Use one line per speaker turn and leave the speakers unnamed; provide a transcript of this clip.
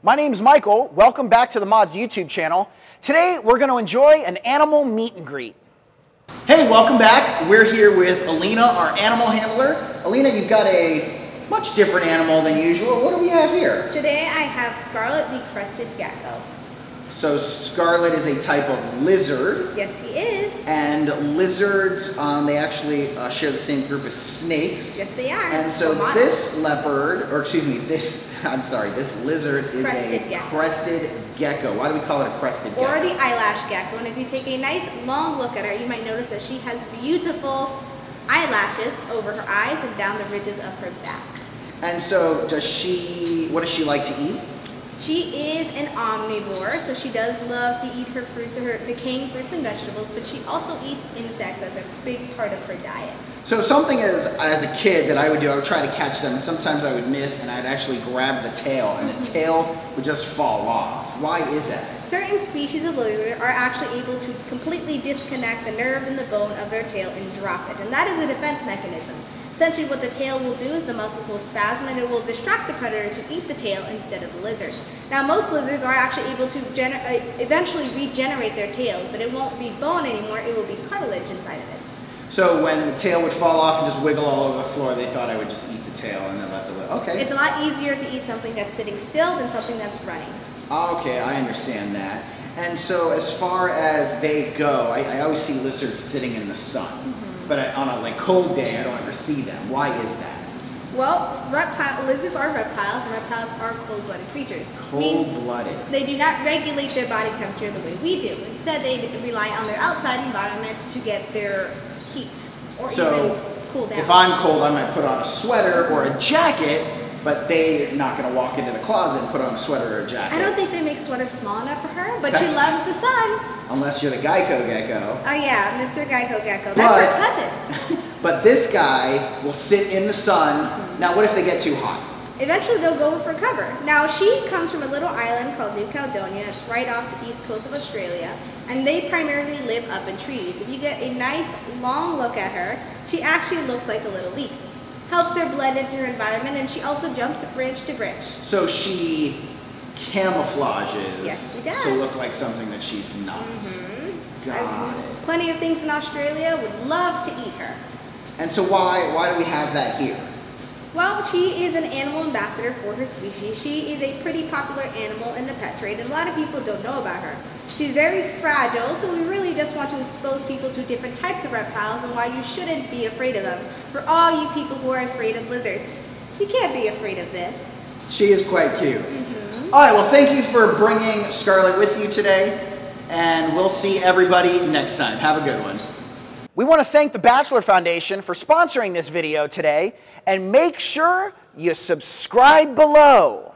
My name's Michael. Welcome back to the Mods YouTube channel. Today we're going to enjoy an animal meet and greet. Hey, welcome back. We're here with Alina, our animal handler. Alina, you've got a much different animal than usual. What do we have here?
Today I have Scarlet the Crested Gecko.
So Scarlet is a type of lizard.
Yes, he is.
And lizards, um, they actually uh, share the same group as snakes.
Yes, they are.
And so this leopard, or excuse me, this, I'm sorry, this lizard is
crested
a
gecko.
crested gecko. Why do we call it a crested gecko?
Or the eyelash gecko. And if you take a nice long look at her, you might notice that she has beautiful eyelashes over her eyes and down the ridges of her back.
And so does she, what does she like to eat?
She is an omnivore, so she does love to eat her fruits or her decaying fruits and vegetables, but she also eats insects as a big part of her diet.
So something as, as a kid that I would do, I would try to catch them, and sometimes I would miss, and I'd actually grab the tail, and the tail would just fall off. Why is that?
Certain species of lizard are actually able to completely disconnect the nerve and the bone of their tail and drop it, and that is a defense mechanism. Essentially what the tail will do is the muscles will spasm and it will distract the predator to eat the tail instead of the lizard. Now most lizards are actually able to uh, eventually regenerate their tails, but it won't be bone anymore, it will be cartilage inside of it.
So when the tail would fall off and just wiggle all over the floor, they thought I would just eat the tail and then let the, lizard. okay.
It's a lot easier to eat something that's sitting still than something that's running.
Okay, I understand that. And so as far as they go, I, I always see lizards sitting in the sun. Mm -hmm but I, on a like cold day, I don't ever see them. Why is that?
Well, reptile lizards are reptiles, and reptiles are cold-blooded creatures.
Cold-blooded.
They do not regulate their body temperature the way we do. Instead, they rely on their outside environment to get their heat or
so
even cool down.
If I'm cold, I might put on a sweater or a jacket but they're not going to walk into the closet and put on a sweater or a jacket.
I don't think they make sweaters small enough for her, but That's, she loves the sun.
Unless you're the Geico Gecko.
Oh yeah, Mr. Geico Gecko. That's but, her
cousin. but this guy will sit in the sun. Mm -hmm. Now what if they get too hot?
Eventually they'll go for cover. Now she comes from a little island called New Caledonia. It's right off the east coast of Australia. And they primarily live up in trees. If you get a nice long look at her, she actually looks like a little leaf helps her blend into her environment, and she also jumps branch to branch.
So she camouflages
yes, she does.
to look like something that she's not. Mm -hmm. Got it.
Plenty of things in Australia would love to eat her.
And so why why do we have that here?
Well, she is an animal ambassador for her species. She is a pretty popular animal in the pet trade, and a lot of people don't know about her. She's very fragile, so we really just want to expose people to different types of reptiles and why you shouldn't be afraid of them. For all you people who are afraid of lizards, you can't be afraid of this.
She is quite cute. Mm -hmm. All right, well, thank you for bringing Scarlet with you today, and we'll see everybody next time. Have a good one. We want to thank the Batchelor Foundation for sponsoring this video today, and make sure you subscribe below.